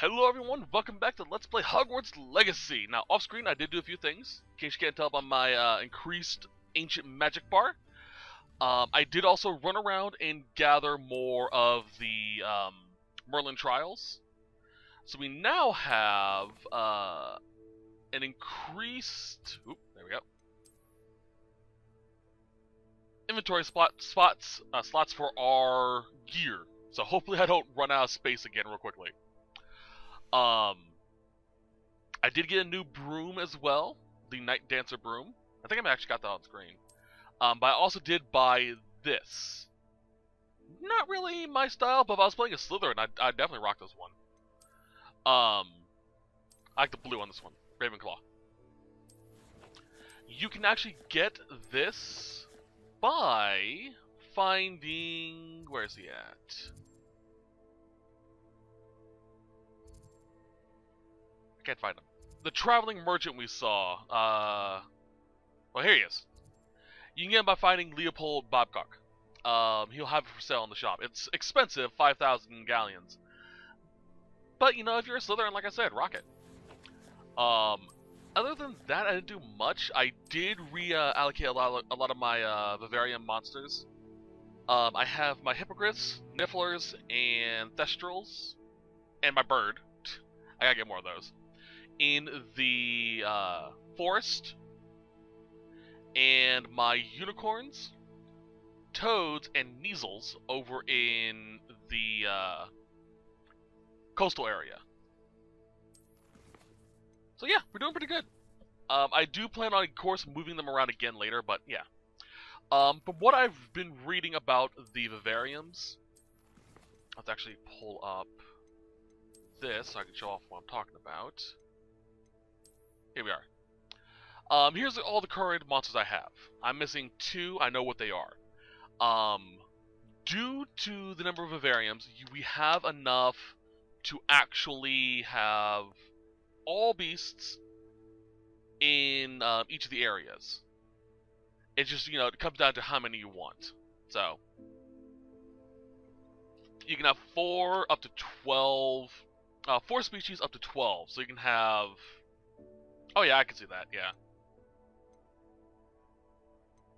Hello everyone, welcome back to Let's Play Hogwarts Legacy. Now, off screen I did do a few things, in case you can't tell by my uh, increased ancient magic bar. Um, I did also run around and gather more of the um, Merlin Trials. So we now have uh, an increased... Oop, there we go. Inventory spot, spots, uh, slots for our gear. So hopefully I don't run out of space again real quickly. Um, I did get a new broom as well, the Night Dancer broom. I think I actually got that on screen. Um, but I also did buy this. Not really my style, but if I was playing a Slytherin, I'd, I'd definitely rock this one. Um, I like the blue on this one, Ravenclaw. You can actually get this by finding... Where is he at? Can't find him. The traveling merchant we saw. Uh, well, here he is. You can get him by finding Leopold Babcock. Um, he'll have it for sale in the shop. It's expensive, 5,000 galleons. But, you know, if you're a Slytherin, like I said, rock it. Um, other than that, I didn't do much. I did reallocate a lot, of, a lot of my uh, Vivarium monsters. Um, I have my Hippogriffs, Nifflers, and Thestrals, and my bird. I gotta get more of those in the uh, forest, and my unicorns, toads, and Kneazles over in the uh, coastal area. So yeah, we're doing pretty good. Um, I do plan on, of course, moving them around again later, but yeah. Um, from what I've been reading about the Vivariums, let's actually pull up this so I can show off what I'm talking about. Here we are. Um, here's all the current monsters I have. I'm missing two. I know what they are. Um, due to the number of vivariums, we have enough to actually have all beasts in uh, each of the areas. It just, you know, it comes down to how many you want. So, you can have four up to 12, uh, four species up to 12. So you can have Oh yeah, I can see that, yeah.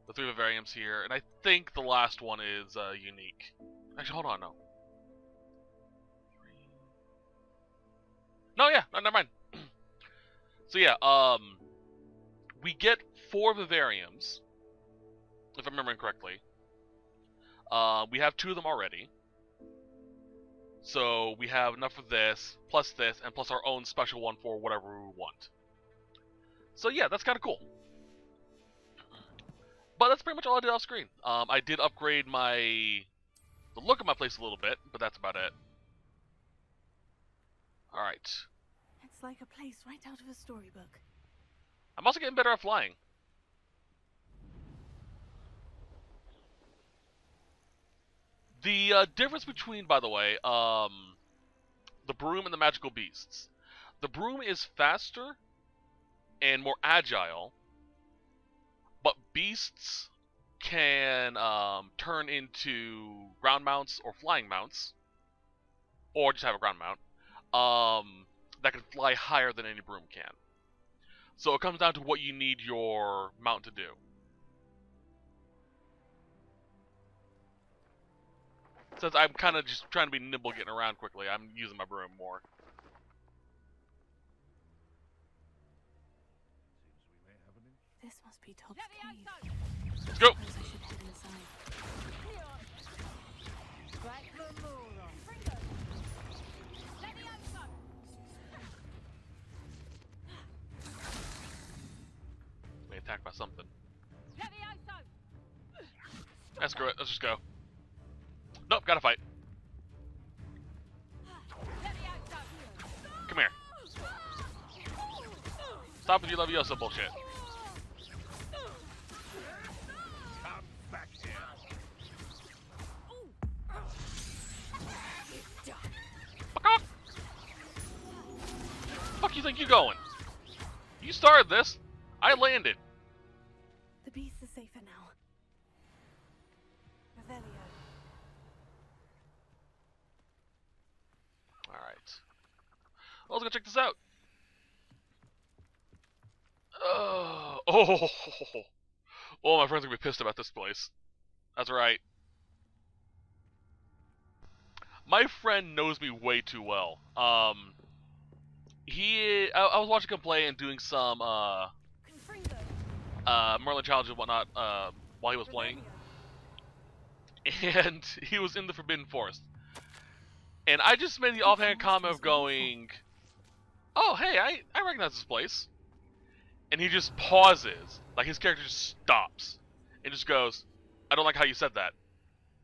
The three Vivariums here, and I think the last one is uh, unique. Actually, hold on, no. No, yeah, no, never mind. so yeah, um, we get four Vivariums, if I'm remembering correctly. Uh, we have two of them already. So we have enough for this, plus this, and plus our own special one for whatever we want. So yeah, that's kind of cool. But that's pretty much all I did off screen. Um, I did upgrade my the look of my place a little bit, but that's about it. All right. It's like a place right out of a storybook. I'm also getting better at flying. The uh, difference between, by the way, um, the broom and the magical beasts. The broom is faster and more agile, but beasts can um, turn into ground mounts or flying mounts, or just have a ground mount um, that can fly higher than any broom can. So it comes down to what you need your mount to do. Since I'm kind of just trying to be nimble getting around quickly, I'm using my broom more. This must be Todd's cave. Let's go. May attacked by something. Yeah, screw it. Let's just go. Nope, gotta fight. Come here. Stop with your Leviosa bullshit. You think you're going? You started this. I landed. The beast is safer now. Revelio. Alright. let's go check this out. Uh, oh, oh, my friends are gonna be pissed about this place. That's right. My friend knows me way too well. Um, he, I, I was watching him play and doing some uh, uh, Merlin challenges and whatnot uh, while he was playing, and he was in the Forbidden Forest. And I just made the offhand comment of going, "Oh, hey, I I recognize this place." And he just pauses, like his character just stops, and just goes, "I don't like how you said that."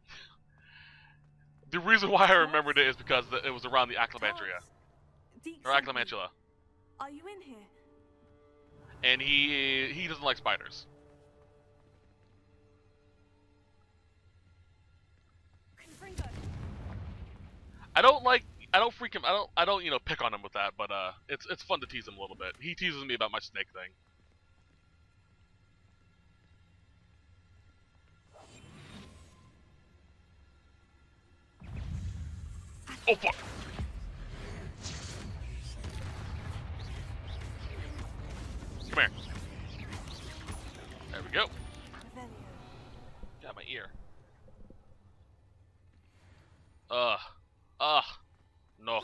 the reason why I remembered it is because it was around the Acclimantria or Acclimantula, Are you in here? and he he doesn't like spiders. I don't like. I don't freak him. I don't. I don't. You know, pick on him with that. But uh, it's it's fun to tease him a little bit. He teases me about my snake thing. Oh fuck! Come here. There we go. Got my ear. Ugh. Ugh. No.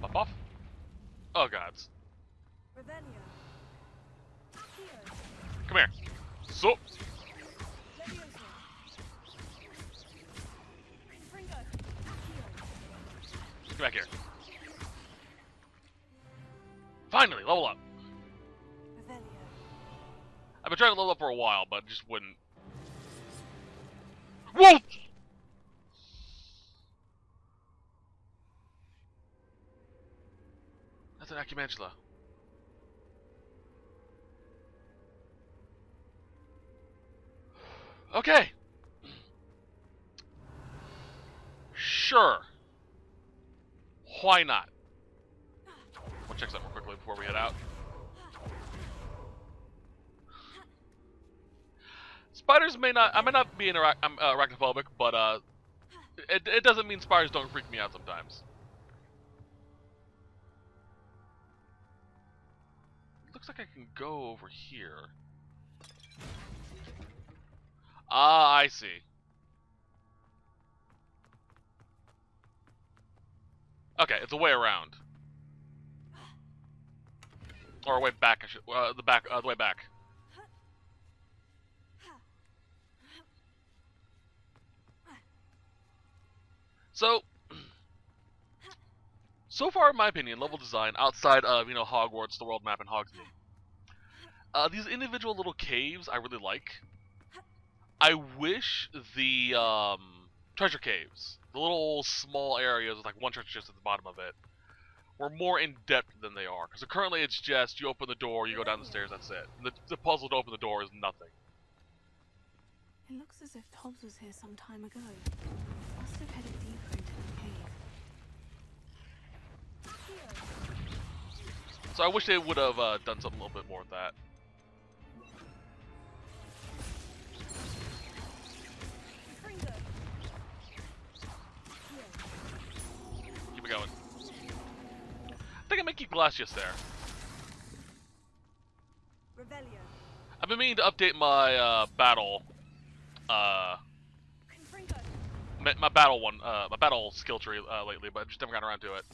Pop off. Oh gods. Come here. So. Back here. Finally, level up. I've been trying to level up for a while, but just wouldn't. Whoa! That's an Acromantula. Okay. Sure. Why not? We'll check that real quickly before we head out. Spiders may not. I may not be arach- I'm uh, arachnophobic, but uh, it, it doesn't mean spiders don't freak me out sometimes. Looks like I can go over here. Ah, I see. Okay, it's a way around. Or a way back, I should, uh, the back, uh, the way back. So, so far, in my opinion, level design outside of you know Hogwarts, the world map, and Hogsmeade, uh, these individual little caves I really like. I wish the um, treasure caves, the little small areas with like one church just at the bottom of it, were more in depth than they are. Because currently it's just you open the door, you go down the stairs, that's it. And the, the puzzle to open the door is nothing. It looks as if Tobbs was here some time ago. Must have headed deeper into the cave. So I wish they would have uh, done something a little bit more with that. Glacius there. Revelio. I've been meaning to update my uh, battle, uh, my, my battle one, uh, my battle skill tree uh, lately, but just haven't gotten around to it.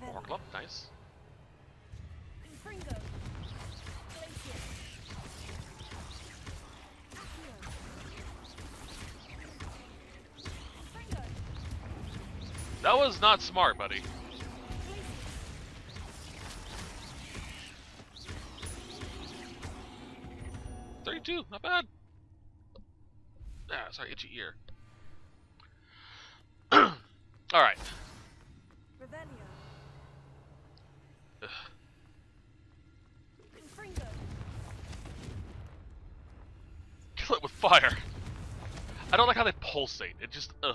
More club, nice. Confringo. Glacier. Accio. Confringo. That was not smart, buddy. 32, not bad. Ah, sorry, itchy ear. Alright. Kill it with fire. I don't like how they pulsate. It just, ugh.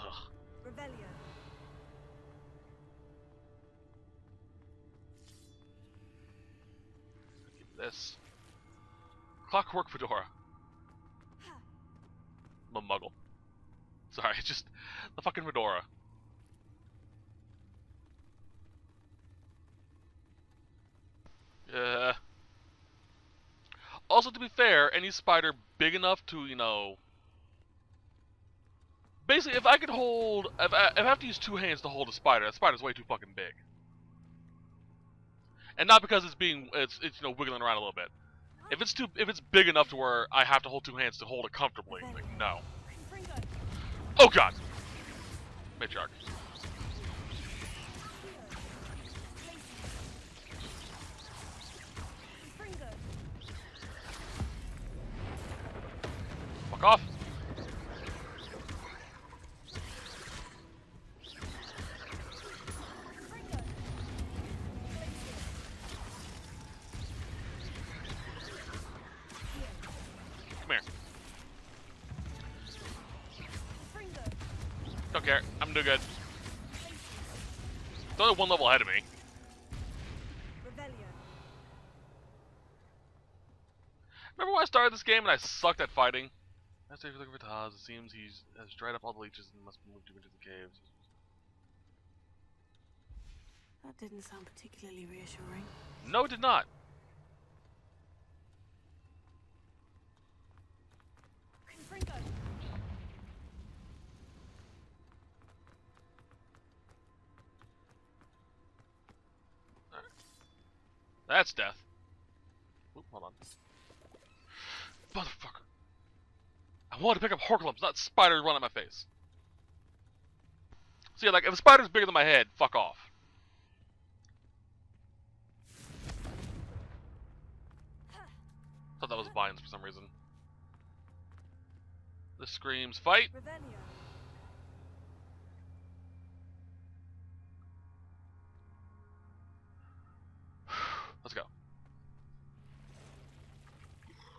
Give this. Clockwork Fedora. I'm a muggle. Sorry, just the fucking fedora. Yeah. Also, to be fair, any spider big enough to, you know... Basically, if I could hold... If I, if I have to use two hands to hold a spider, that spider's way too fucking big. And not because it's being... It's, it's you know, wiggling around a little bit. If it's too... If it's big enough to where I have to hold two hands to hold it comfortably, like, no. Oh god! Matriarch. Fuck off! Care. Good. It's only one level ahead of me. Remember when I started this game and I sucked at fighting? I say if you're looking for Taz, it seems he has dried up all the leeches and must be moved into the caves. That didn't sound particularly reassuring. No, it did not. That's death. Oop, hold on. Motherfucker. I wanted to pick up Horklumps, not spiders running in my face. See, like, if a spider's bigger than my head, fuck off. Thought that was vines for some reason. This screams fight. Let's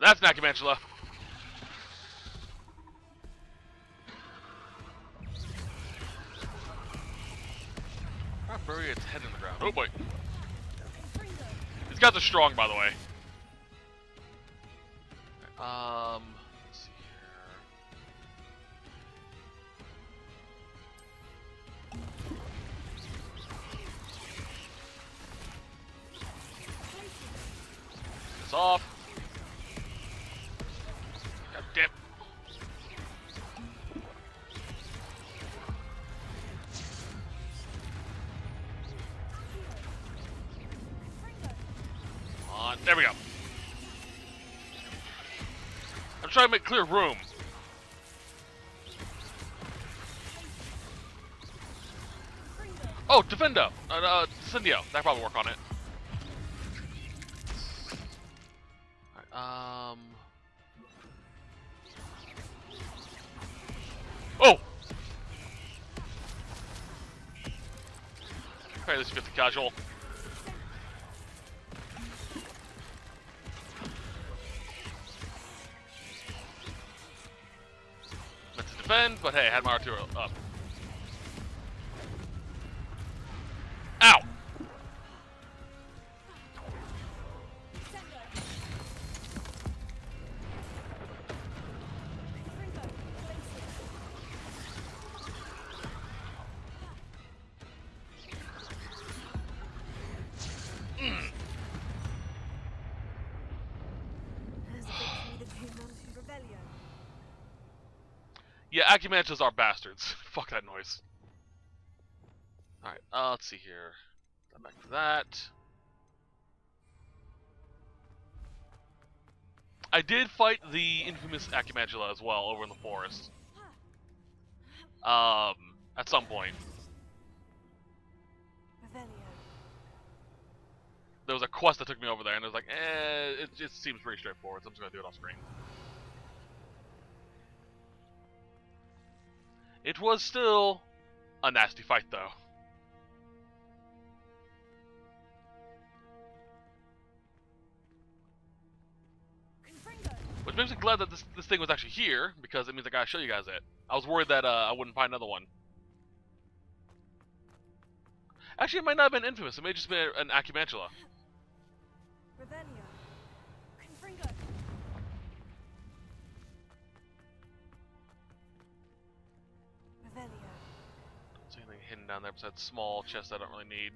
That's not Nakamantula. Not bury its head in the ground. Oh boy. These guys are strong, by the way. Um, Trying to make clear room. Oh, Defendo! Uh, uh, Cindio. That probably work on it. Alright, um... Oh! Okay, let's get the casual. Hey, I had my R2 up. Yeah, Acumantas are bastards. Fuck that noise. Alright, uh, let's see here. Go Back to that. I did fight the infamous Acromantula as well over in the forest. Um, at some point. There was a quest that took me over there, and it was like, eh, it just seems pretty straightforward, so I'm just gonna do it off screen. It was still a nasty fight, though. Which makes me glad that this, this thing was actually here, because it means I gotta show you guys it. I was worried that uh, I wouldn't find another one. Actually, it might not have been infamous. It may just be an Acromantula. Down there besides small chests I don't really need?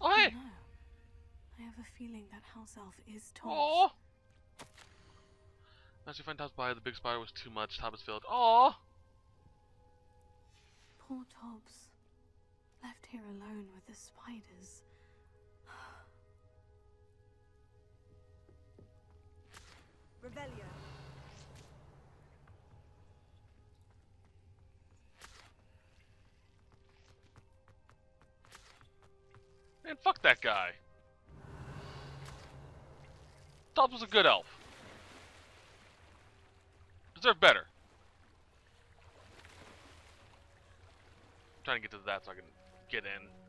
Oh, I hey! I have a feeling that house elf is Tobbs. Aww! As you find Tobbs by the big spider was too much, top is filled. Aww! Poor Tobbs. Left here alone with the spiders. Man, fuck that guy. Tobbs was a good elf. Deserve better. I'm trying to get to that so I can get in.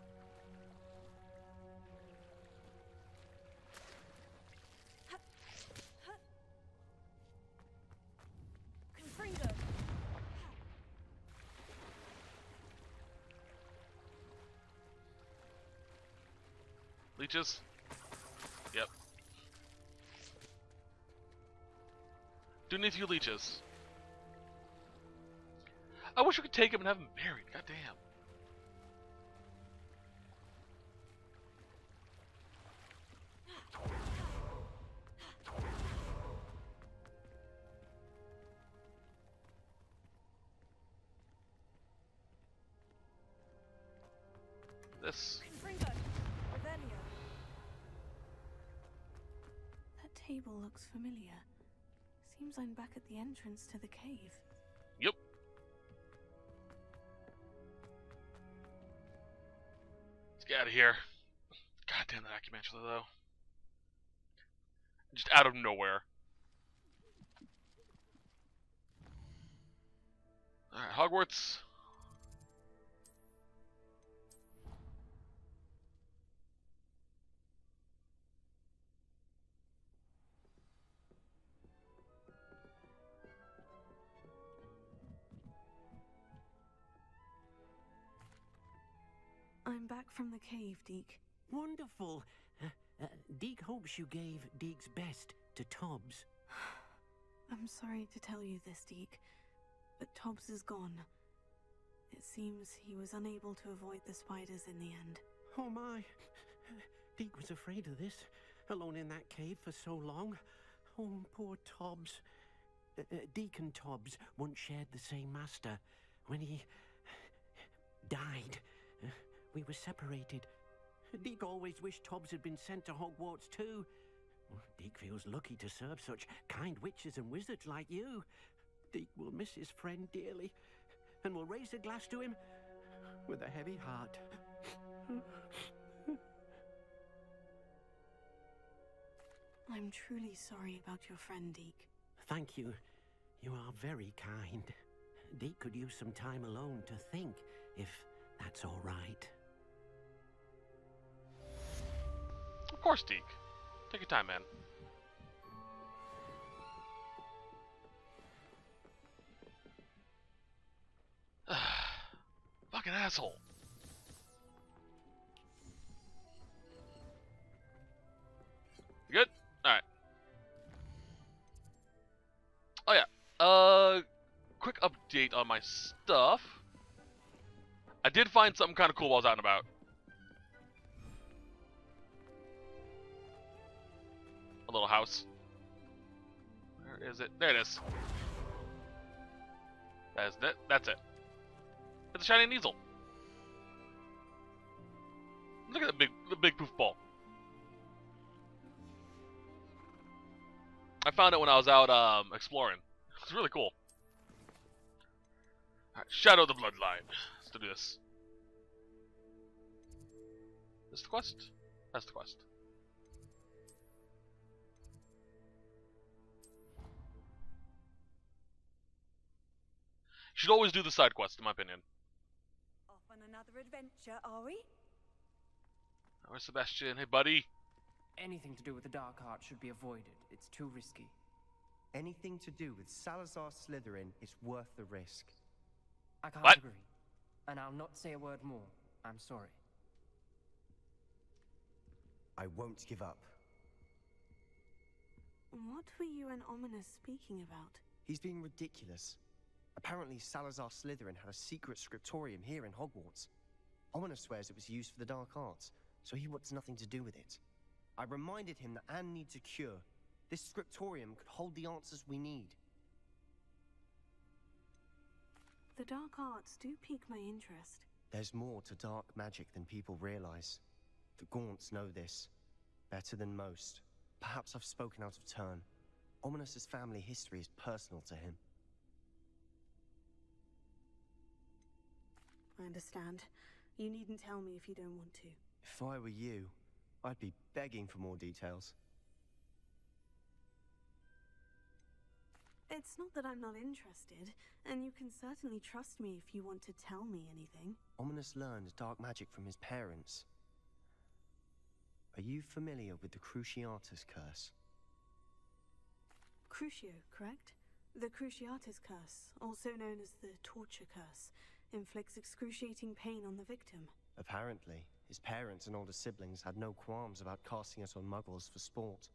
Leeches? Yep. Do need a few leeches. I wish we could take him and have him buried. God familiar. Seems I'm back at the entrance to the cave. Yep. Let's get out of here. God damn that Acromantula though. Just out of nowhere. Alright, Hogwarts. I'm back from the cave, Deek. Wonderful. Uh, uh, Deek hopes you gave Deek's best to Tobbs. I'm sorry to tell you this, Deek, but Tobbs is gone. It seems he was unable to avoid the spiders in the end. Oh my. Deek was afraid of this, alone in that cave for so long. Oh, poor Tobbs. Uh, uh, Deek and Tobbs once shared the same master. When he died, we were separated. Deek always wished Tobbs had been sent to Hogwarts too. Deek feels lucky to serve such kind witches and wizards like you. Deek will miss his friend dearly, and will raise a glass to him with a heavy heart. I'm truly sorry about your friend, Deek. Thank you. You are very kind. Deek could use some time alone to think, if that's all right. Of course, Deek. Take your time, man. Fucking asshole. You good? Alright. Oh yeah. Uh quick update on my stuff. I did find something kind of cool while I was out and about. A little house. Where is it? There it is. That's it. That's it. It's a shiny Kneazle. Look at the big, the big poof ball. I found it when I was out um, exploring. It's really cool. Alright, Shadow the Bloodline. Let's do this. This the quest? That's the quest. Should always do the side quest, in my opinion. Off on another adventure, are we? Where's Sebastian? Hey, buddy. Anything to do with the Dark Art should be avoided. It's too risky. Anything to do with Salazar Slytherin is worth the risk. I can't What? agree. And I'll not say a word more. I'm sorry. I won't give up. What were you and Ominis speaking about? He's being ridiculous. Apparently, Salazar Slytherin had a secret scriptorium here in Hogwarts. Ominis swears it was used for the dark arts, so he wants nothing to do with it. I reminded him that Anne needs a cure. This scriptorium could hold the answers we need. The dark arts do pique my interest. There's more to dark magic than people realize. The Gaunts know this better than most. Perhaps I've spoken out of turn. Ominis's family history is personal to him. I understand. You needn't tell me if you don't want to. If I were you, I'd be begging for more details. It's not that I'm not interested, and you can certainly trust me if you want to tell me anything. Ominis learned dark magic from his parents. Are you familiar with the Cruciatus curse? Crucio, correct? The Cruciatus curse, also known as the torture curse, inflicts excruciating pain on the victim. Apparently, his parents and older siblings had no qualms about casting it on muggles for sport.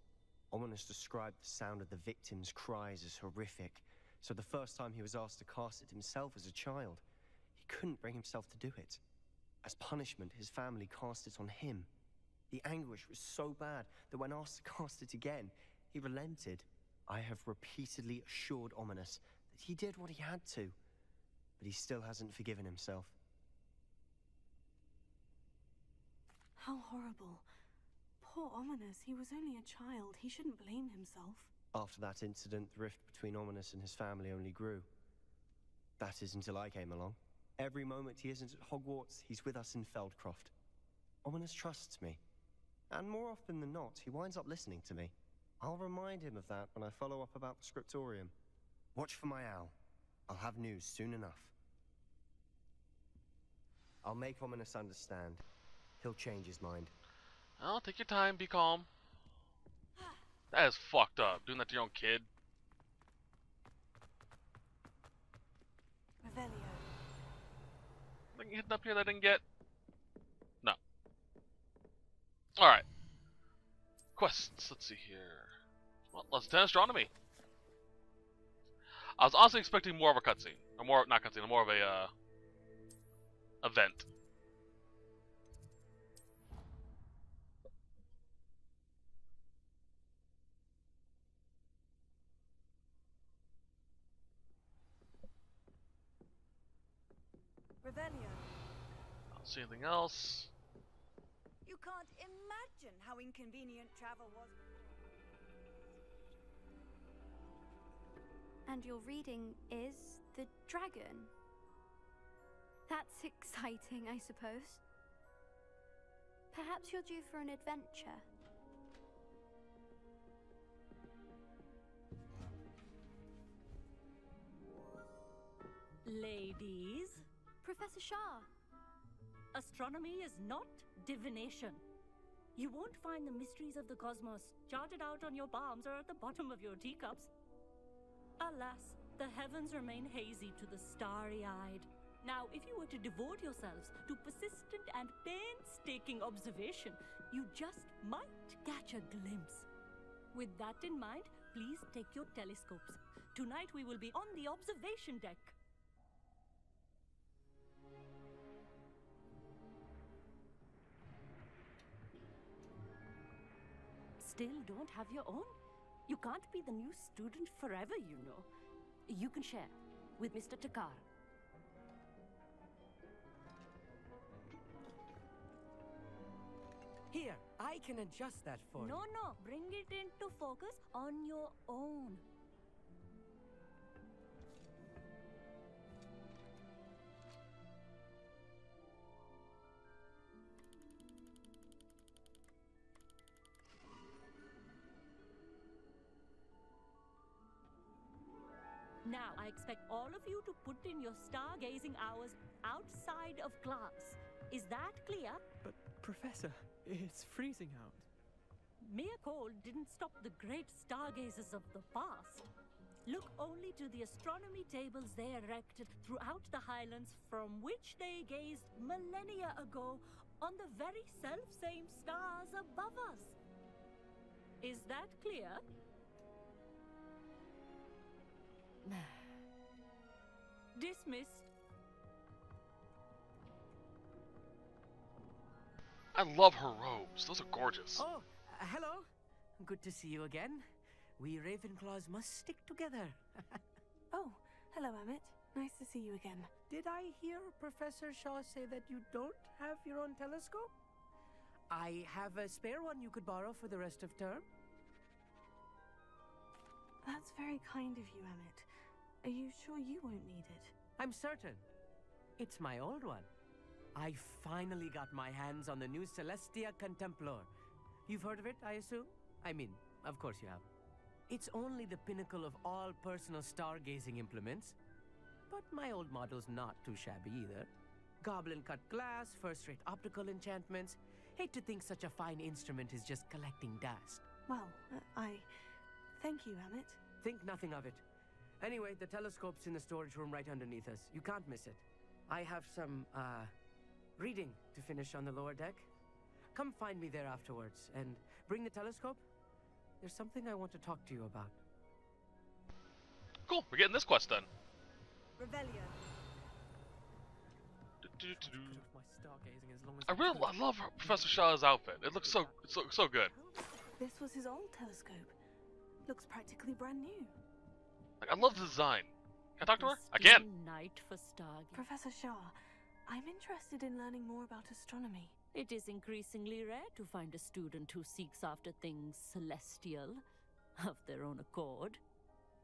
Ominis described the sound of the victim's cries as horrific, so the first time he was asked to cast it himself as a child, he couldn't bring himself to do it. As punishment, his family cast it on him. The anguish was so bad that when asked to cast it again, he relented. I have repeatedly assured Ominis that he did what he had to, but he still hasn't forgiven himself. How horrible. Poor Ominis, he was only a child. He shouldn't blame himself. After that incident, the rift between Ominis and his family only grew. That is until I came along. Every moment he isn't at Hogwarts, he's with us in Feldcroft. Ominis trusts me. And more often than not, he winds up listening to me. I'll remind him of that when I follow up about the scriptorium. Watch for my owl. I'll have news soon enough. I'll make Ominis understand. He'll change his mind. Well, take your time, be calm. That is fucked up, doing that to your own kid. Revelio. Anything hidden up here that I didn't get? No. Alright. Quests, let's see here. Well, let's do astronomy. I was honestly expecting more of a cutscene. Or more, not cutscene, more of a, uh, event. Revelio. I don't see anything else. You can't imagine how inconvenient travel was. And your reading is The Dragon. That's exciting, I suppose. Perhaps you're due for an adventure. Ladies, Professor Shah, astronomy is not divination. You won't find the mysteries of the cosmos charted out on your palms or at the bottom of your teacups. Alas, the heavens remain hazy to the starry eyed. Now, if you were to devote yourselves to persistent and painstaking observation, you just might catch a glimpse. With that in mind, please take your telescopes. Tonight we will be on the observation deck. Still don't have your own? You can't be the new student forever, you know. You can share with Mr. Thakkar. Here, I can adjust that for No, you. no, bring it into focus on your own. I expect all of you to put in your stargazing hours outside of class. Is that clear? But, Professor, it's freezing out. Mere cold didn't stop the great stargazers of the past. Look only to the astronomy tables they erected throughout the highlands from which they gazed millennia ago on the very self same stars above us. Is that clear? Dismissed. I love her robes. Those are gorgeous. Oh, uh, hello. Good to see you again. We Ravenclaws must stick together. Oh, hello, Amit. Nice to see you again. Did I hear Professor Shah say that you don't have your own telescope? I have a spare one you could borrow for the rest of term. That's very kind of you, Amit. Are you sure you won't need it? I'm certain. It's my old one. I finally got my hands on the new Celestia Contemplor. You've heard of it, I assume? I mean, of course you have. It's only the pinnacle of all personal stargazing implements. But my old model's not too shabby either. Goblin cut glass, first rate optical enchantments. Hate to think such a fine instrument is just collecting dust. Well, uh, I. Thank you, Amit. Think nothing of it. Anyway, the telescope's in the storage room right underneath us. You can't miss it. I have some, uh, reading to finish on the lower deck. Come find me there afterwards and bring the telescope. There's something I want to talk to you about. Cool. We're getting this quest done. Revelio. As I really. I love Professor Shah's outfit. It looks so so so good. This was his old telescope. Looks practically brand new. Like, I love the design. Can I talk to her? I can. Night for Stargate. Professor Shah, I'm interested in learning more about astronomy. It is increasingly rare to find a student who seeks after things celestial of their own accord.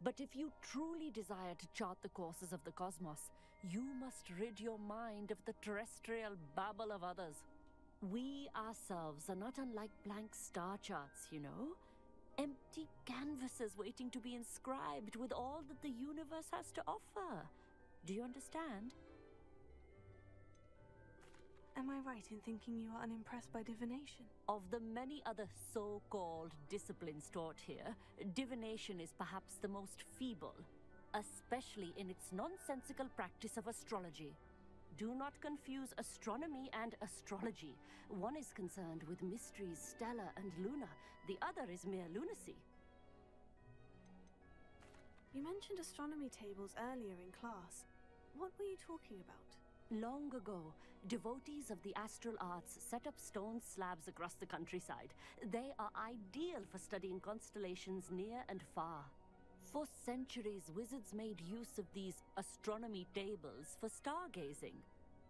But if you truly desire to chart the courses of the cosmos, you must rid your mind of the terrestrial babble of others. We ourselves are not unlike blank star charts, you know. Empty canvases waiting to be inscribed with all that the universe has to offer. Do you understand? Am I right in thinking you are unimpressed by divination? Of the many other so called disciplines taught here, divination is perhaps the most feeble, especially in its nonsensical practice of astrology. Do not confuse astronomy and astrology. One is concerned with mysteries stellar and lunar, the other is mere lunacy. You mentioned astronomy tables earlier in class. What were you talking about? Long ago, devotees of the astral arts set up stone slabs across the countryside. They are ideal for studying constellations near and far. For centuries, wizards made use of these astronomy tables for stargazing.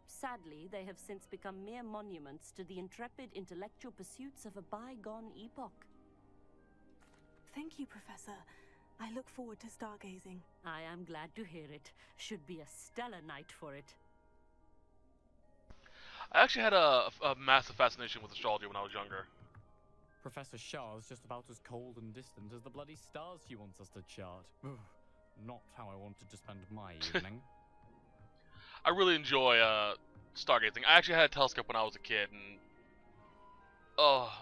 Sadly, they have since become mere monuments to the intrepid intellectual pursuits of a bygone epoch. Thank you, Professor. I look forward to stargazing. I am glad to hear it. Should be a stellar night for it. I actually had a, a massive fascination with astrology when I was younger. Professor Shah is just about as cold and distant as the bloody stars she wants us to chart. Not how I wanted to spend my evening. I really enjoy uh, stargazing. I actually had a telescope when I was a kid, and oh,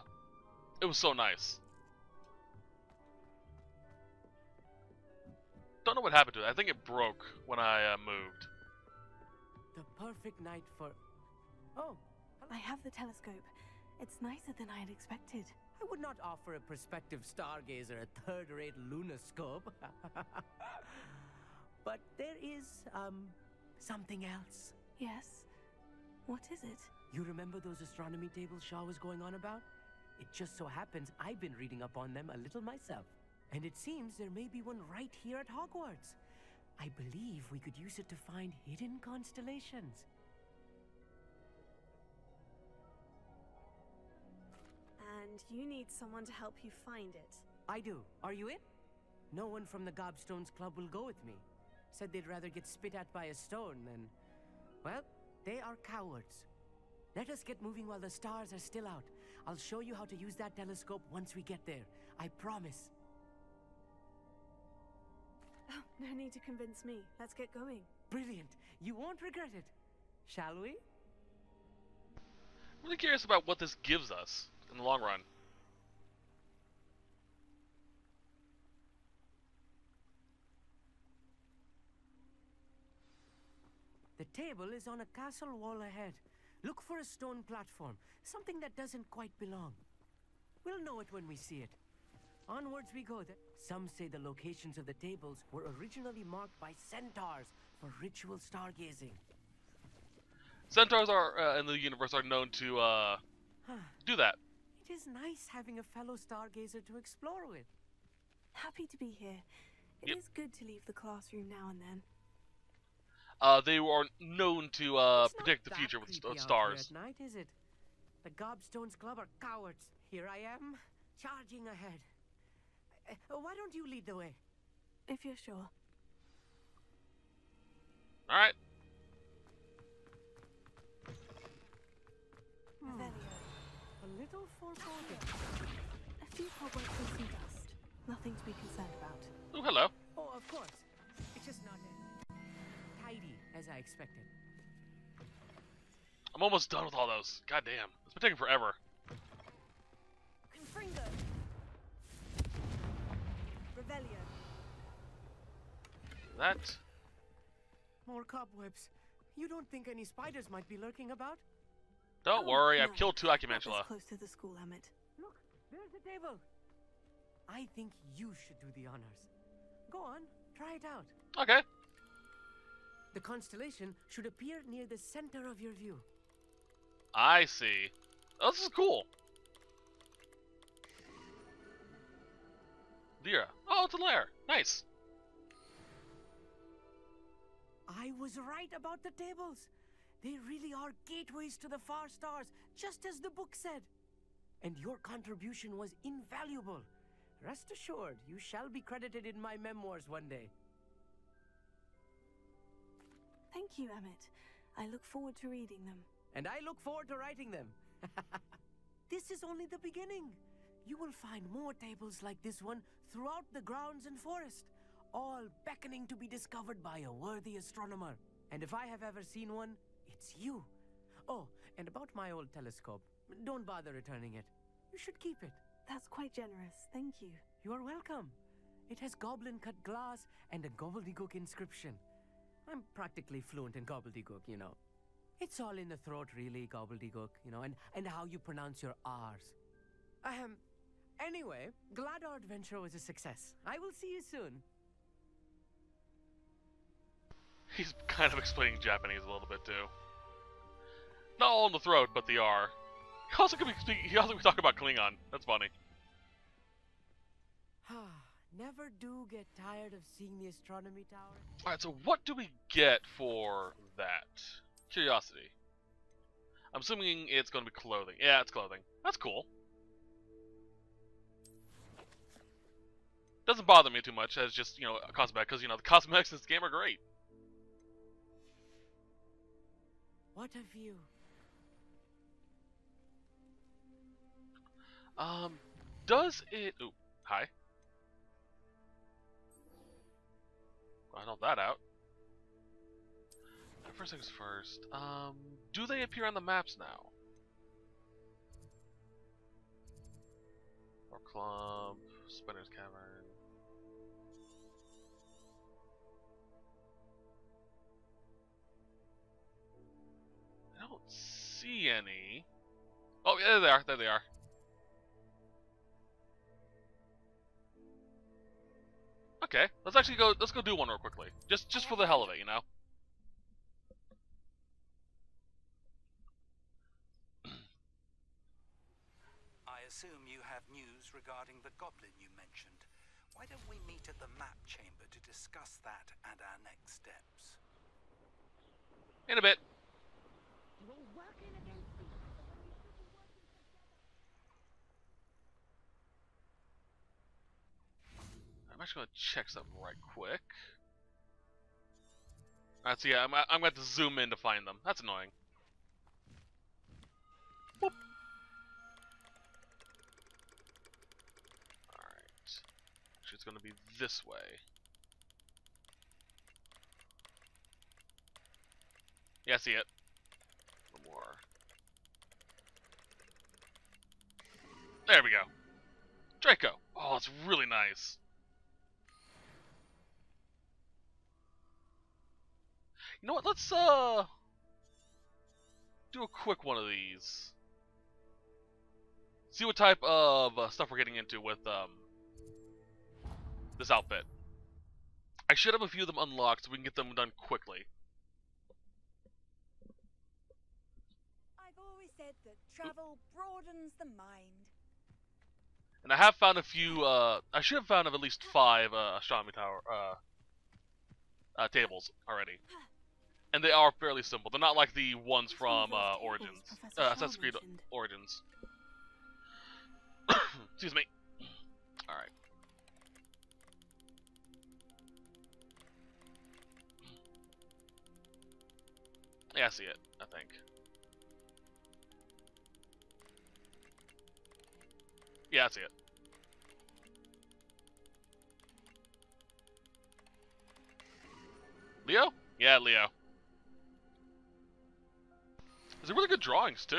it was so nice. Don't know what happened to it. I think it broke when I uh, moved. The perfect night for. Oh, I have the telescope. It's nicer than I had expected. I would not offer a prospective stargazer a third rate lunoscope. but there is, um, something else. Yes. What is it? You remember those astronomy tables Shah was going on about? It just so happens I've been reading up on them a little myself. And it seems there may be one right here at Hogwarts. I believe we could use it to find hidden constellations. And you need someone to help you find it. I do. Are you in? No one from the Gobstones Club will go with me. Said they'd rather get spit at by a stone than. Well, they are cowards. Let us get moving while the stars are still out. I'll show you how to use that telescope once we get there. I promise. Oh, no need to convince me. Let's get going. Brilliant. You won't regret it. Shall we? I'm really curious about what this gives us in the long run. The table is on a castle wall ahead. Look for a stone platform, something that doesn't quite belong. We'll know it when we see it. Onwards we go. Some say the locations of the tables were originally marked by centaurs for ritual stargazing. Centaurs are uh, in the universe are known to uh, do that. It is nice having a fellow stargazer to explore with. Happy to be here. It is Yep. good to leave the classroom now and then. Uh, they are known to uh, It's not predict the that future with creepy st- out stars. Here at night, is it? The Gobstones Club are cowards. Here I am, charging ahead. Uh, why don't you lead the way? If you're sure. All right. Revelio. Little foreboding. A few cobwebs and some dust. Nothing to be concerned about. Oh, hello. Oh, of course. It's just not tidy as I expected. I'm almost done with all those. God damn. It's been taking forever. Confringo. Revelio. That. More cobwebs. You don't think any spiders might be lurking about? Don't Oh, worry, I've killed two Not Acromantula. close to the school, Amit. Look, there's the table. I think you should do the honors. Go on, try it out. Okay. The constellation should appear near the center of your view. I see. Oh, this is cool. Lyra. Oh, it's a lair. Nice. I was right about the tables. They really are gateways to the far stars, just as the book said. And your contribution was invaluable. Rest assured, you shall be credited in my memoirs one day. Thank you, Amit. I look forward to reading them. And I look forward to writing them. this is only the beginning. You will find more tables like this one throughout the grounds and forest, all beckoning to be discovered by a worthy astronomer. And if I have ever seen one, it's you. Oh, and about my old telescope, don't bother returning it. You should keep it. That's quite generous. Thank you. You are welcome. It has goblin cut glass and a gobbledygook inscription. I'm practically fluent in gobbledygook, you know. It's all in the throat, really, gobbledygook, you know, and, and how you pronounce your R's. Ahem. Anyway, glad our adventure was a success. I will see you soon. He's kind of explaining Japanese a little bit too. Not all in the throat, but the R. He also could be speak- he also could be talking about Klingon. That's funny. Never do get tired of seeing the astronomy tower. Alright, so what do we get for that? Curiosity. I'm assuming it's going to be clothing. Yeah, it's clothing. That's cool. Doesn't bother me too much as just, you know, a cosmetic, because, you know, the cosmetics in this game are great. What a view. Um, does it... Ooh, hi. I held that out. First things first, um, do they appear on the maps now? Or Clump, Spinner's Cavern. I don't see any. Oh, yeah, there they are. There they are. Okay, let's actually go. Let's go do one real quickly, just just for the hell of it, you know. I assume you have news regarding the goblin you mentioned. Why don't we meet at the map chamber to discuss that and our next steps? In a bit. I'm actually gonna check something right quick. So yeah, I'm, I'm going to zoom in to find them. That's annoying. Alright. Actually, it's gonna be this way. Yeah, I see it. One more. There we go. Draco. Oh, it's really nice. You know what? Let's uh do a quick one of these. See what type of uh, stuff we're getting into with um this outfit. I should have a few of them unlocked so we can get them done quickly. I've always said that travel broadens the mind. And I have found a few. Uh, I should have found at least five uh, astronomy tower uh, uh, tables already, and they are fairly simple. They're not like the ones from uh, Origins, uh, Assassin's Creed. Origins. Excuse me. All right. Yeah, I see it. I think. Yeah, I see it. Leo? Yeah, Leo. These are really good drawings too.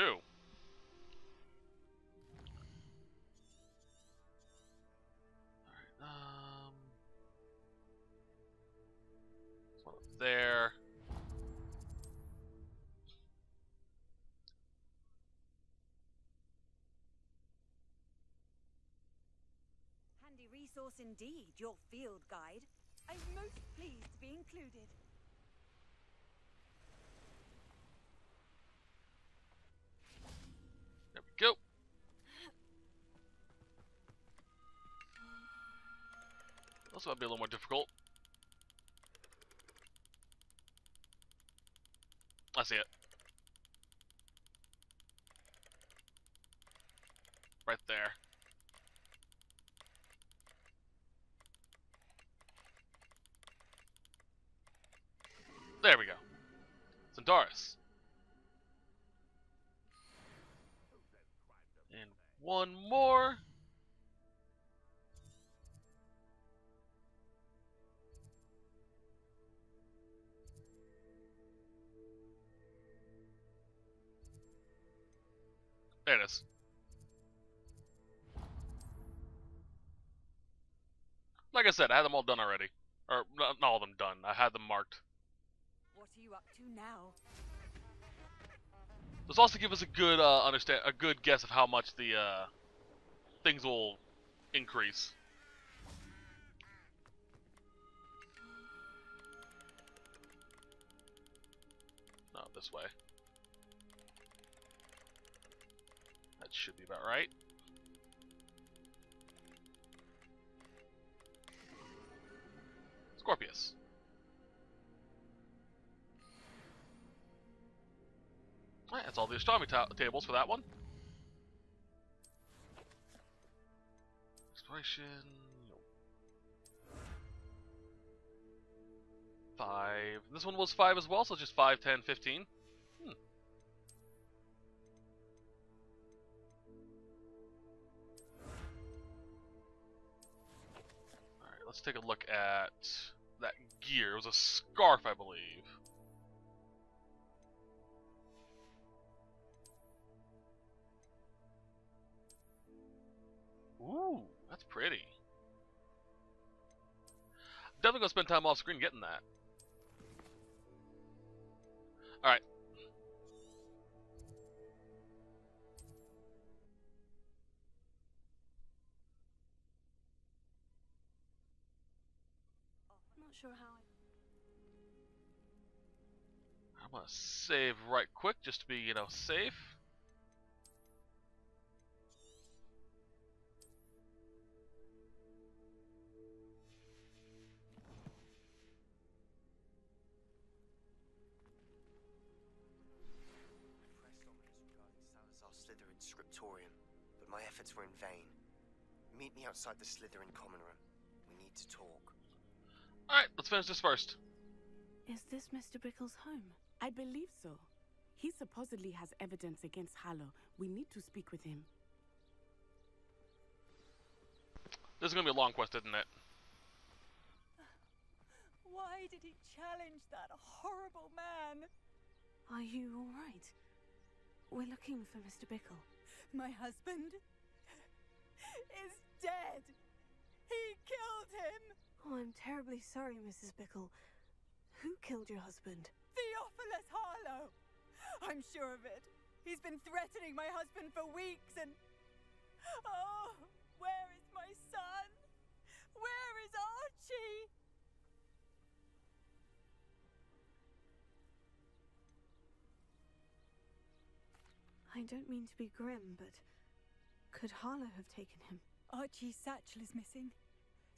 Alright, um one up there. Handy resource indeed, your field guide. I'm most pleased to be included. This might be a little more difficult. I see it. Right there. There we go. Centaurus. And one more. There it is. Like I said, I had them all done already. Or, not not all of them done. I had them marked. What are you up to now? This also give us a good uh, understand a good guess of how much the uh, things will increase. Not this way. That should be about right. Scorpius. Alright, that's all the astronomy ta tables for that one. Exploration. Five. This one was five as well, so just five, ten, fifteen. Let's take a look at that gear. It was a scarf, I believe. Ooh, that's pretty. Definitely gonna spend time off screen getting that. Alright. Sure how I. I'm gonna save right quick just to be, you know, safe. pressed Ominis regarding Salazar Slytherin's scriptorium, but my efforts were in vain. Meet me outside the Slytherin common room. We need to talk. Alright, let's finish this first. Is this Mr. Bickle's home? I believe so. He supposedly has evidence against Harlow. We need to speak with him. This is gonna be a long quest, isn't it? Why did he challenge that horrible man? Are you alright? We're looking for Mr. Bickle. My husband is dead. He killed him. Oh, I'm terribly sorry, Mrs. Bickle. Who killed your husband? Theophilus Harlow. I'm sure of it. He's been threatening my husband for weeks and. Oh, where is my son? Where is Archie! I don't mean to be grim, but could Harlow have taken him? Archie's satchel is missing,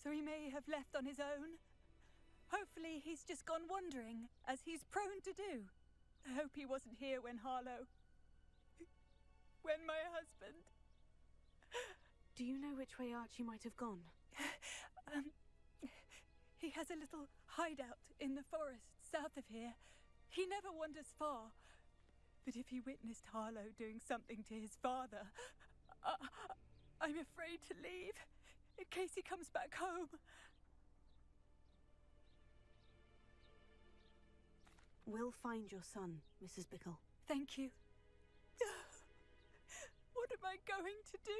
so he may have left on his own. Hopefully, he's just gone wandering, as he's prone to do. I hope he wasn't here when Harlow. when my husband. Do you know which way Archie might have gone? Um, he has a little hideout in the forest south of here. He never wanders far. But if he witnessed Harlow doing something to his father, uh, I'm afraid to leave in case he comes back home. We'll find your son, Mrs. Bickle. Thank you. What am I going to do?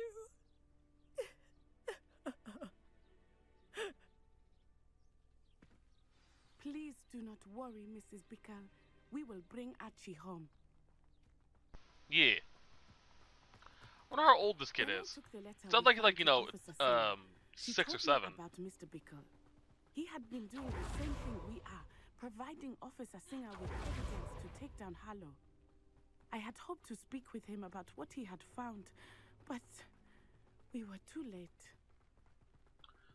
Please do not worry, Mrs. Bickle. We will bring Archie home. Yeah. Wonder how old this kid is. Sounds like like you know, to Officer Singer, um, six or seven. About Mr. Bickle. He had been doing the same thing we are, providing Officer Singer with evidence to take down Harlow. I had hoped to speak with him about what he had found, but we were too late.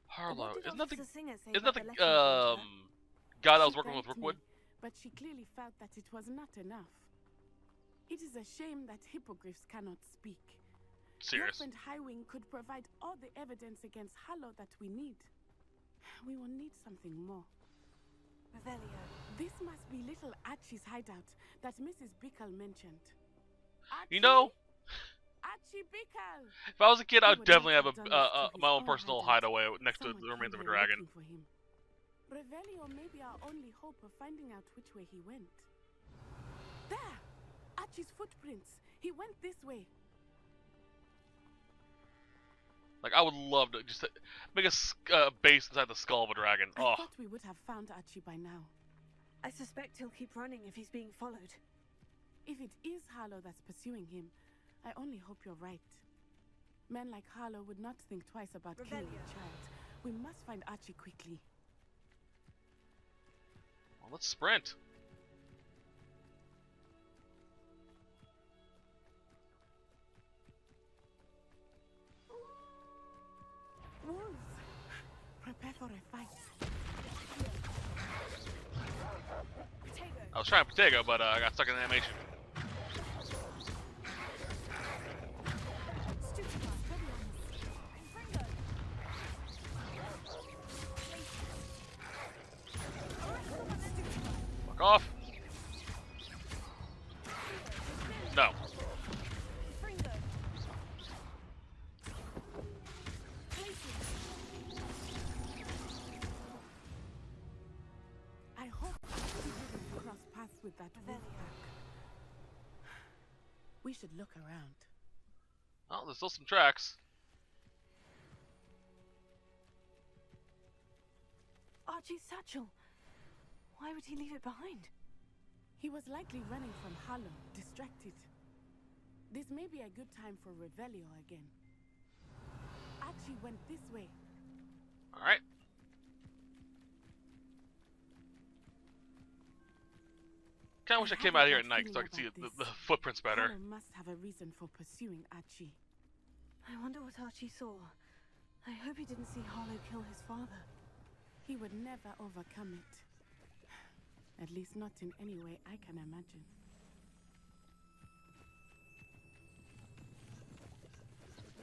Harlow. Isn't that the isn't that the the letter you gave um guy that was working with Rookwood? me, but she clearly felt that it was not enough. It is a shame that hippogriffs cannot speak. Serious. Your friend Highwing could provide all the evidence against Harlow that we need. We will need something more. Revelio. This must be little Archie's hideout that Mrs. Bickle mentioned. You know, Archie Bickle! if I was a kid, I would would definitely not have a have done uh, uh, my own own personal hideout. hideaway next to the remains of a dragon. for him. Revelio may be our only hope of finding out which way he went. There! Archie's footprints. He went this way. Like I would love to just uh, make a uh, base inside the skull of a dragon. I Oh, thought we would have found Archie by now. I suspect he'll keep running if he's being followed. If it is Harlow that's pursuing him, I only hope you're right. Men like Harlow would not think twice about killing a child. We must find Archie quickly. well, let's sprint. Prepare for a fight. I was trying Protego, but uh, I got stuck in the animation. Fuck off. Should look around. Oh, there's still some tracks. Archie's satchel. Why would he leave it behind? He was likely running from Harlow, distracted. This may be a good time for Revelio again. Archie went this way. All right. Kind of wish I came out here at night so I could see the, the footprints better. Harlow must have a reason for pursuing Archie. I wonder what Archie saw. I hope he didn't see Harlow kill his father. He would never overcome it. At least not in any way I can imagine.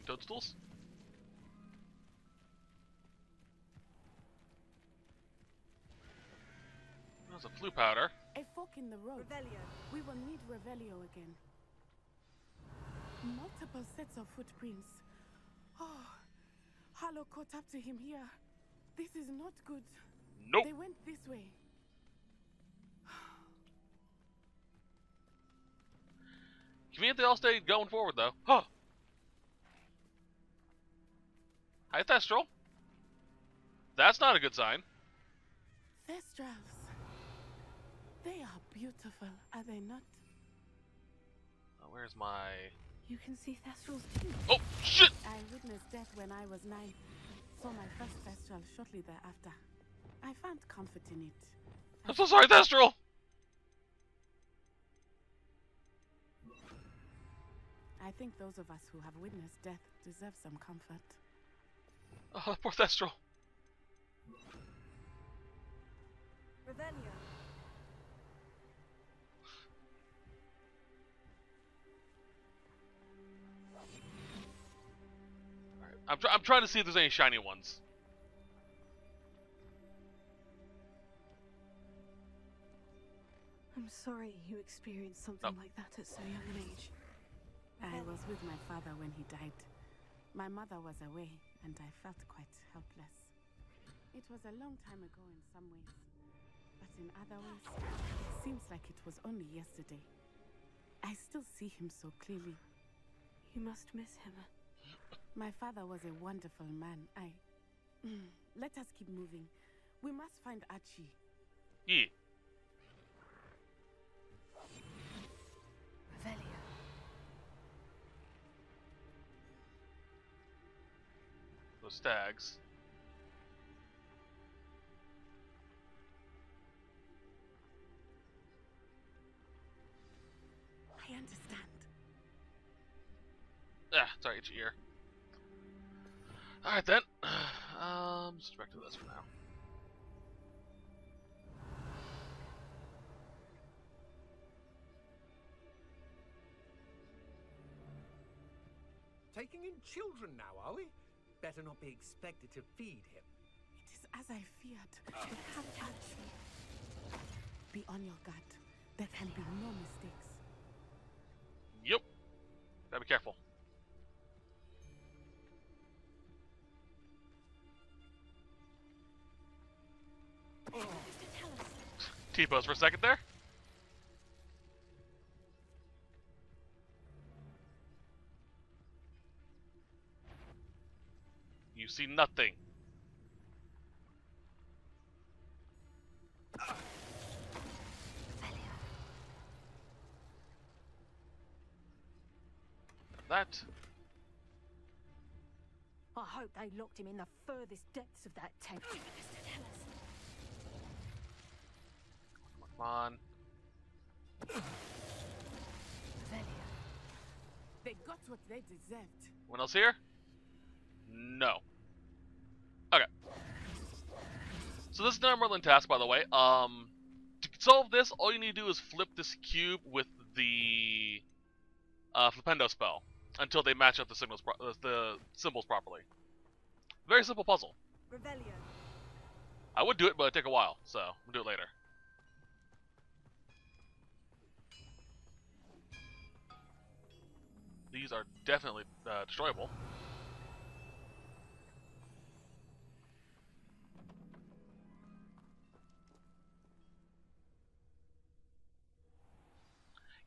Toadstools? There's a flu powder. A fork in the road. Revelio. We will need Revelio again. Multiple sets of footprints. Oh, Harlow caught up to him here. This is not good. Nope. They went this way. Convenient they all stayed going forward though. Huh. Hi, Thestral. That's not a good sign. Thestrals. They are beautiful, are they not? Oh, where's my? You can see Thestrals too. Oh shit! I witnessed death when I was nine. Saw my first Thestral shortly thereafter. I found comfort in it. I'm so sorry, Thestral! I think those of us who have witnessed death deserve some comfort. Oh, poor Thestral. Revelio. I'm, tr I'm trying to see if there's any shiny ones. I'm sorry you experienced something oh. like that at so young an age. I was with my father when he died. My mother was away, and I felt quite helpless. It was a long time ago in some ways, but in other ways, it seems like it was only yesterday. I still see him so clearly. You must miss him. My father was a wonderful man. I. Let us keep moving. We must find Archie. Yeah. Revelio. Those stags. I understand. Ah, sorry, itchy ear. Alright then. Um, just back to this for now. Taking in children now, are we? Better not be expected to feed him. It is as I feared. We have Archie. Be on your guard. There can be no mistakes. Yep. Gotta be careful. T-pose for a second there. You see nothing. That. I hope they locked him in the furthest depths of that tank. Come on. They got what they deserved. Anyone else here? No. Okay. So this is another Merlin task, by the way. Um, to solve this, all you need to do is flip this cube with the uh, Flipendo spell until they match up the signals, pro- uh, the symbols properly. Very simple puzzle. Revelio. I would do it, but it'd take a while, so we'll do it later. These are definitely uh, destroyable.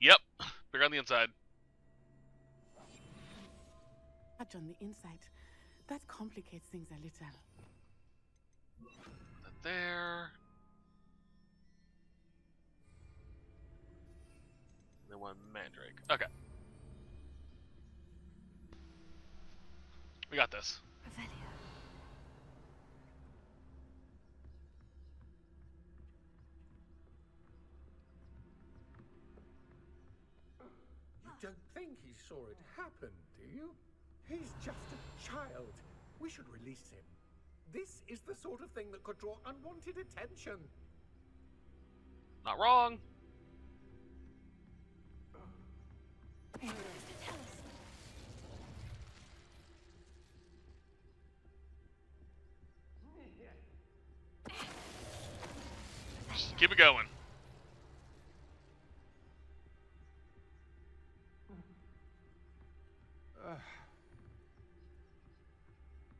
Yep, bigger on the inside. Touch on the inside. That complicates things a little. That there. Then one Mandrake. Okay. We got this. You don't think he saw it happen, do you? He's just a child. We should release him. This is the sort of thing that could draw unwanted attention. Not wrong. Keep it going.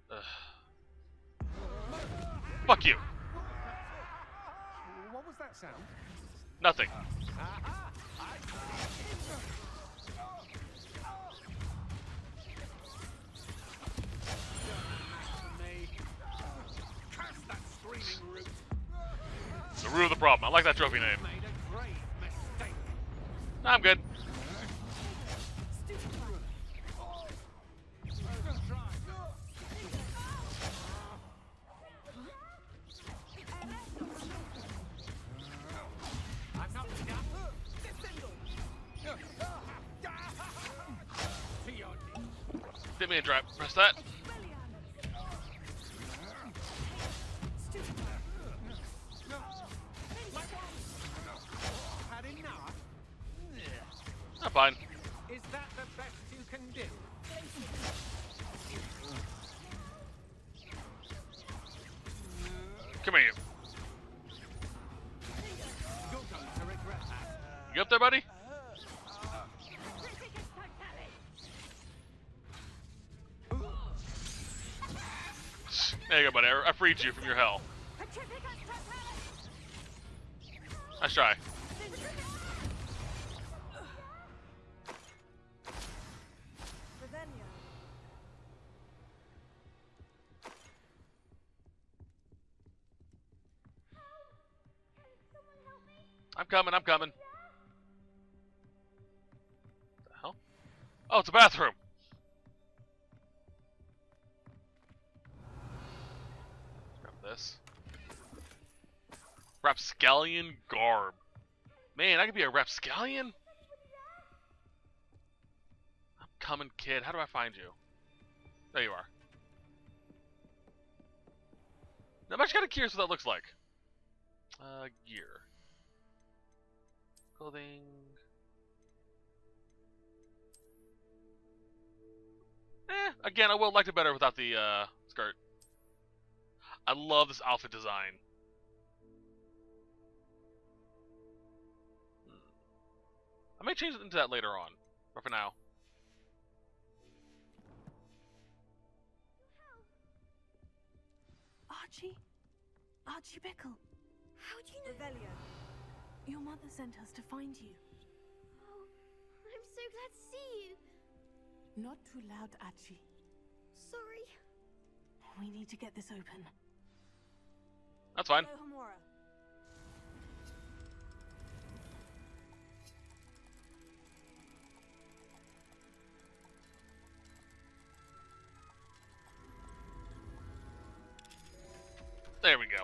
Ugh. Fuck you. What was that sound? Nothing. Curse The root of the problem. I like that trophy name. I'm good. I, freed you from your hell. Nice try. I'm coming, I'm coming. the hell? Oh, it's a bathroom. Rapscallion garb. Man, I could be a rapscallion? I'm coming, kid. How do I find you? There you are. Now, I'm actually kind of curious what that looks like. Uh, gear. Clothing. Eh, again, I would have liked it better without the uh, skirt. I love this outfit design. I may change it into that later on, but for now. Archie? Archie Bickle. How do you know? Your mother sent us to find you. Oh, I'm so glad to see you. Not too loud, Archie. Sorry. We need to get this open. That's fine. Homura. There we go.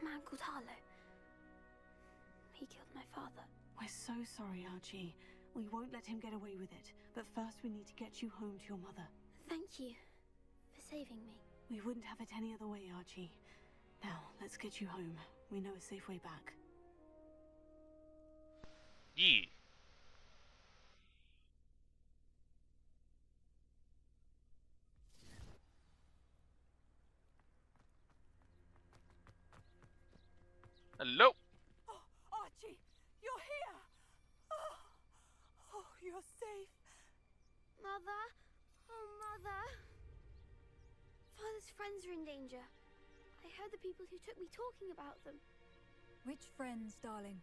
A man called Harlow. He killed my father. We're so sorry, Archie. We won't let him get away with it. But first, we need to get you home to your mother. Thank you for saving me. We wouldn't have it any other way, Archie. Now, let's get you home. We know a safe way back. Yee. Hello. Oh, Archie, you're here. Oh, oh, you're safe. Mother? Oh, Mother. Father's friends are in danger. I heard the people who took me talking about them. Which friends, darling?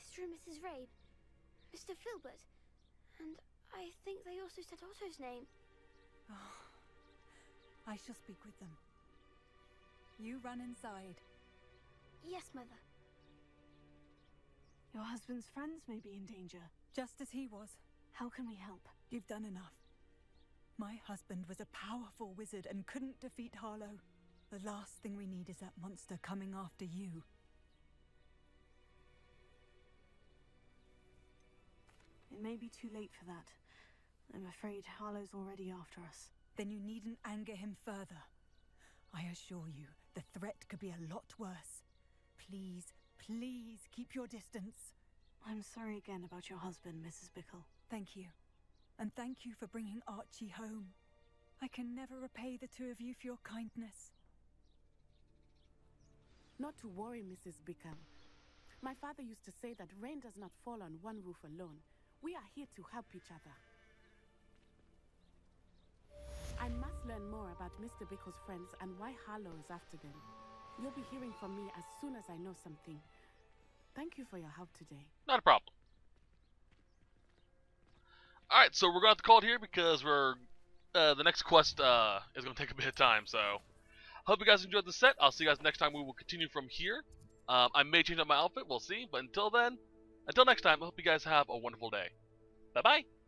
Mr. and Mrs. Rabe. Mr. Filbert. And I think they also said Otto's name. Oh, I shall speak with them. You run inside. Yes, Mother. Your husband's friends may be in danger. Just as he was. How can we help? You've done enough. My husband was a powerful wizard and couldn't defeat Harlow. The last thing we need is that monster coming after you. It may be too late for that. I'm afraid Harlow's already after us. Then you needn't anger him further. I assure you, the threat could be a lot worse. Please, please keep your distance. I'm sorry again about your husband, Mrs. Bickle. Thank you. And thank you for bringing Archie home. I can never repay the two of you for your kindness. Not to worry, Mrs. Bickle. My father used to say that rain does not fall on one roof alone. We are here to help each other. I must learn more about Mr. Bickle's friends and why Harlow is after them. You'll be hearing from me as soon as I know something. Thank you for your help today. Not a problem. Alright, so we're going to have to call it here because we're uh, the next quest uh, is going to take a bit of time. So, hope you guys enjoyed the set. I'll see you guys next time. We will continue from here. Um, I may change up my outfit. We'll see. But until then, until next time, I hope you guys have a wonderful day. Bye bye.